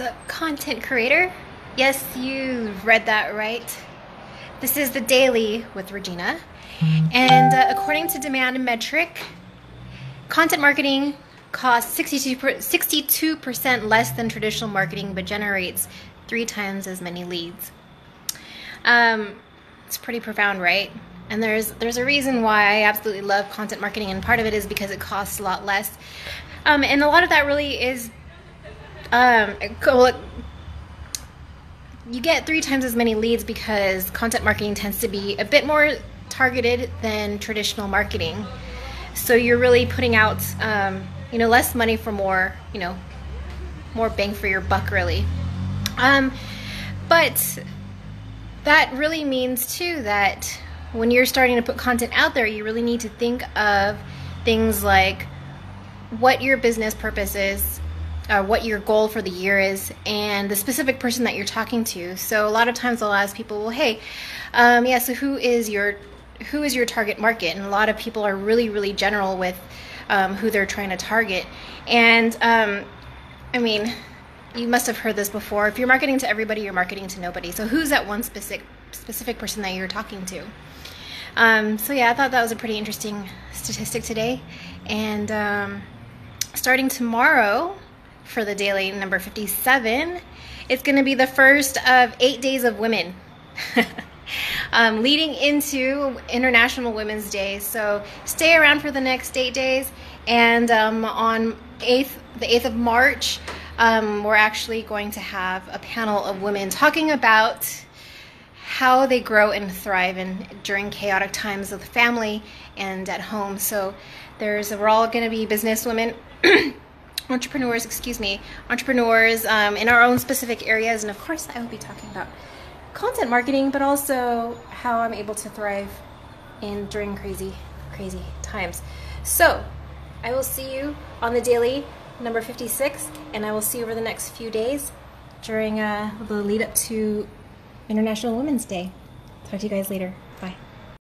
up, content creator? Yes, you read that right. This is the daily with Regina. And uh, according to Demand Metric, content marketing costs 62 62% less than traditional marketing but generates three times as many leads. Um, it's pretty profound, right? And there's there's a reason why I absolutely love content marketing, and part of it is because it costs a lot less. Um, and a lot of that really is um, you get three times as many leads because content marketing tends to be a bit more targeted than traditional marketing. So you're really putting out, um, you know, less money for more, you know, more bang for your buck, really. Um, but that really means too that when you're starting to put content out there, you really need to think of things like what your business purpose is, uh, what your goal for the year is, and the specific person that you're talking to. So a lot of times I'll ask people, well, hey, um, yeah, so who is your who is your target market? And a lot of people are really, really general with um, who they're trying to target. And um, I mean, you must have heard this before. If you're marketing to everybody, you're marketing to nobody. So who's that one specific specific person that you're talking to? Um, so yeah, I thought that was a pretty interesting statistic today. And um, starting tomorrow for the daily number 57, it's going to be the first of eight days of women. um, leading into International Women's Day. So stay around for the next eight days. And um, on 8th, the 8th of March, um, we're actually going to have a panel of women talking about how they grow and thrive in, during chaotic times with family and at home. So there's we're all going to be business women. entrepreneurs, excuse me, entrepreneurs um, in our own specific areas, and of course, I will be talking about content marketing, but also how I'm able to thrive in during crazy, crazy times. So, I will see you on the daily number 56, and I will see you over the next few days during uh, the lead up to International Women's Day. Talk to you guys later. Bye.